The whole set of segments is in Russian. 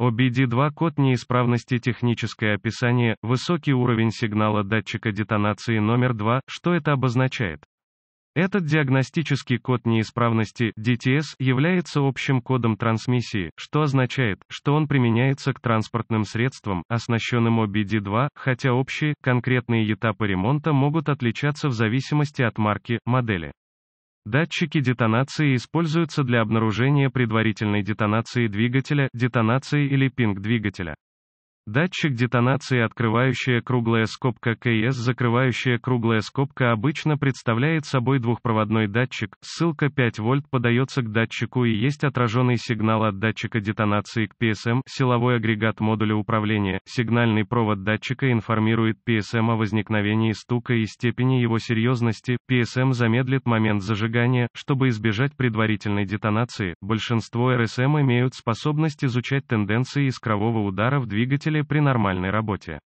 OBD2 код неисправности техническое описание, высокий уровень сигнала датчика детонации номер 2, что это обозначает? Этот диагностический код неисправности DTS является общим кодом трансмиссии, что означает, что он применяется к транспортным средствам, оснащенным OBD2, хотя общие, конкретные этапы ремонта могут отличаться в зависимости от марки, модели. Датчики детонации используются для обнаружения предварительной детонации двигателя, детонации или пинг двигателя. Датчик детонации открывающая круглая скобка КС закрывающая круглая скобка обычно представляет собой двухпроводной датчик, ссылка 5 вольт подается к датчику и есть отраженный сигнал от датчика детонации к PSM, силовой агрегат модуля управления, сигнальный провод датчика информирует PSM о возникновении стука и степени его серьезности, PSM замедлит момент зажигания, чтобы избежать предварительной детонации, большинство RSM имеют способность изучать тенденции искрового удара в двигателе при нормальной работе.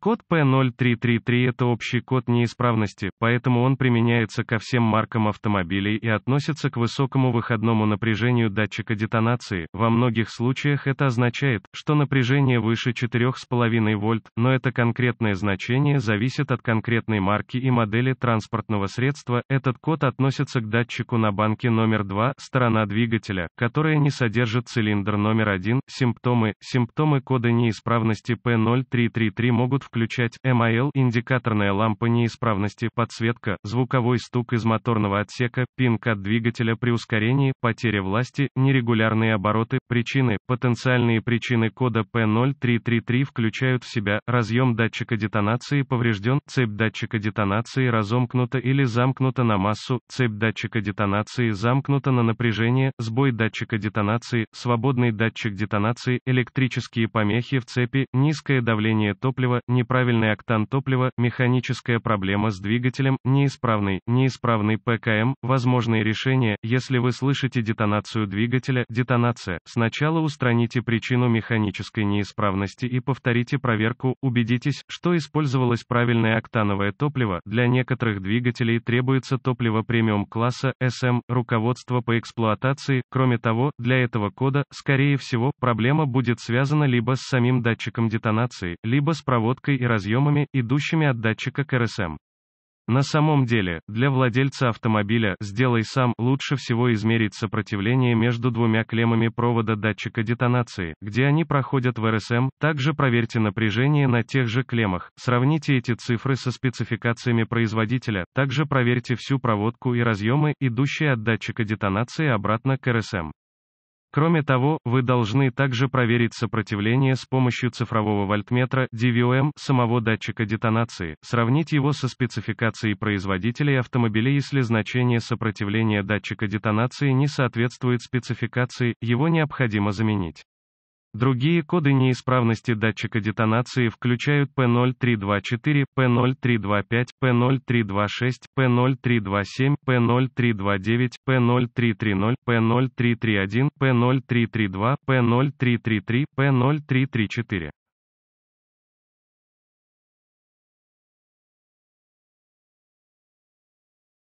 Код P0333 – это общий код неисправности, поэтому он применяется ко всем маркам автомобилей и относится к высокому выходному напряжению датчика детонации. Во многих случаях это означает, что напряжение выше 4,5 вольт, но это конкретное значение зависит от конкретной марки и модели транспортного средства. Этот код относится к датчику на банке номер 2, сторона двигателя, которая не содержит цилиндр номер 1. Симптомы. Симптомы кода неисправности P0333 могут включать MIL, индикаторная лампа неисправности, подсветка, звуковой стук из моторного отсека, пинг от двигателя при ускорении, потеря власти, нерегулярные обороты, причины, потенциальные причины кода P0333 включают в себя, разъем датчика детонации поврежден, цепь датчика детонации разомкнута или замкнута на массу, цепь датчика детонации замкнута на напряжение, сбой датчика детонации, свободный датчик детонации, электрические помехи в цепи, низкое давление топлива, неправильный октан топлива, механическая проблема с двигателем, неисправный, неисправный ПКМ, возможные решения, если вы слышите детонацию двигателя, детонация, сначала устраните причину механической неисправности и повторите проверку, убедитесь, что использовалось правильное октановое топливо, для некоторых двигателей требуется топливо премиум-класса, SM, руководство по эксплуатации, кроме того, для этого кода, скорее всего, проблема будет связана либо с самим датчиком детонации, либо с проводкой и разъемами, идущими от датчика к РСМ. На самом деле, для владельца автомобиля «сделай сам» лучше всего измерить сопротивление между двумя клеммами провода датчика детонации, где они проходят в РСМ, также проверьте напряжение на тех же клеммах, сравните эти цифры со спецификациями производителя, также проверьте всю проводку и разъемы, идущие от датчика детонации обратно к РСМ. Кроме того, вы должны также проверить сопротивление с помощью цифрового вольтметра DVOM самого датчика детонации, сравнить его со спецификацией производителей автомобилей если значение сопротивления датчика детонации не соответствует спецификации, его необходимо заменить. Другие коды неисправности датчика детонации включают P0324, P0325, P0326, P0327, P0329, P0330, P0331, P0332, P0333, P0334.